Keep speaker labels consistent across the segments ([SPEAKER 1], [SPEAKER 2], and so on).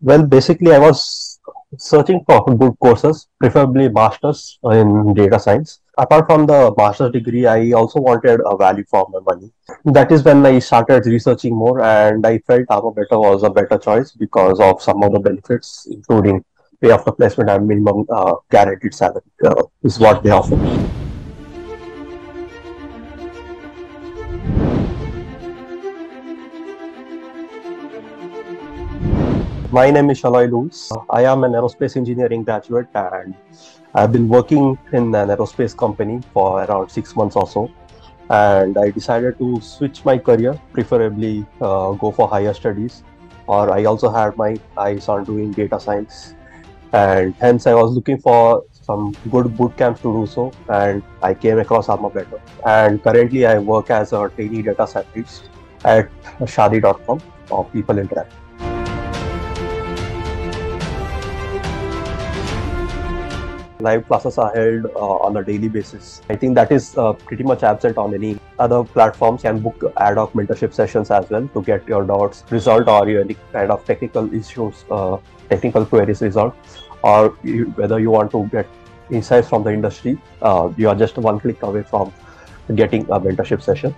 [SPEAKER 1] Well, basically, I was searching for good courses, preferably masters in data science. Apart from the master's degree, I also wanted a value for my money. That is when I started researching more, and I felt AlmaBetter was a better choice because of some of the benefits, including pay after placement and minimum uh, guaranteed salary uh, is what they offer. My name is Shaloy Lewis. I am an aerospace engineering graduate and I've been working in an aerospace company for around six months or so. And I decided to switch my career, preferably uh, go for higher studies. Or I also had my eyes on doing data science. And hence I was looking for some good boot camps to do so. And I came across Beta. And currently I work as a trainee data scientist at Shaadi.com or People Interact. Live classes are held uh, on a daily basis. I think that is uh, pretty much absent on any other platforms. You can book ad hoc mentorship sessions as well to get your doubts resolved or any kind of technical issues, uh, technical queries resolved, or you, whether you want to get insights from the industry, you are just one click away from getting a mentorship session.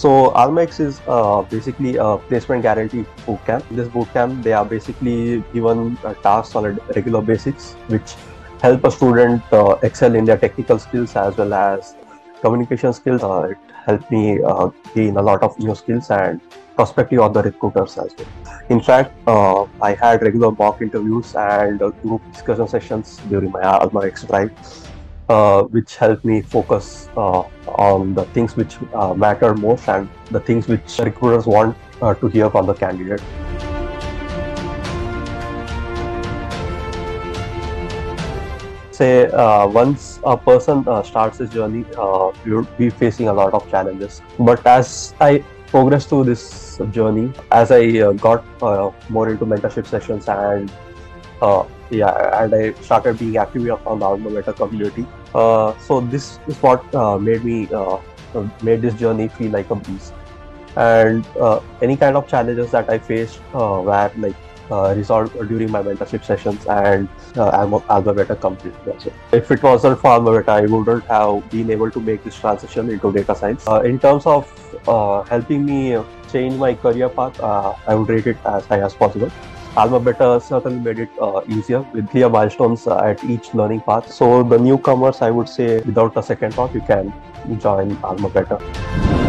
[SPEAKER 1] So Almax is uh, basically a placement guarantee bootcamp. In this bootcamp, they are basically given uh, tasks on a regular basis, which help a student uh, excel in their technical skills as well as communication skills. Uh, it helped me uh, gain a lot of new skills and perspective of the recruiters as well. In fact, uh, I had regular mock interviews and group discussion sessions during my Almax drive uh, which helped me focus uh, on the things which uh, matter most and the things which recruiters want uh, to hear from the candidate. Say uh, once a person starts his journey, you'll be facing a lot of challenges. But as I progressed through this journey, as I got more into mentorship sessions and yeah, and I started being active on the AlmaBetter community. Uh, so this is what uh, made me uh, uh, made this journey feel like a breeze. And uh, any kind of challenges that I faced uh, were like resolved during my mentorship sessions and Alma, AlmaBetter completed also. If it wasn't for AlmaBetter, I wouldn't have been able to make this transition into data science. in terms of helping me change my career path, I would rate it as high as possible. AlmaBetter certainly made it uh, easier with clear milestones uh, at each learning path. So the newcomers, I would say, without a second thought, you can join AlmaBetter.